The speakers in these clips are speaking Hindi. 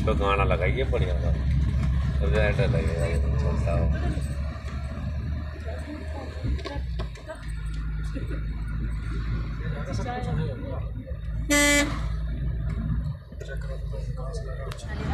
इसको गाना लगाइए बढ़िया सा रिज़ल्ट लगेगा चलता हो चप्पल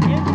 la?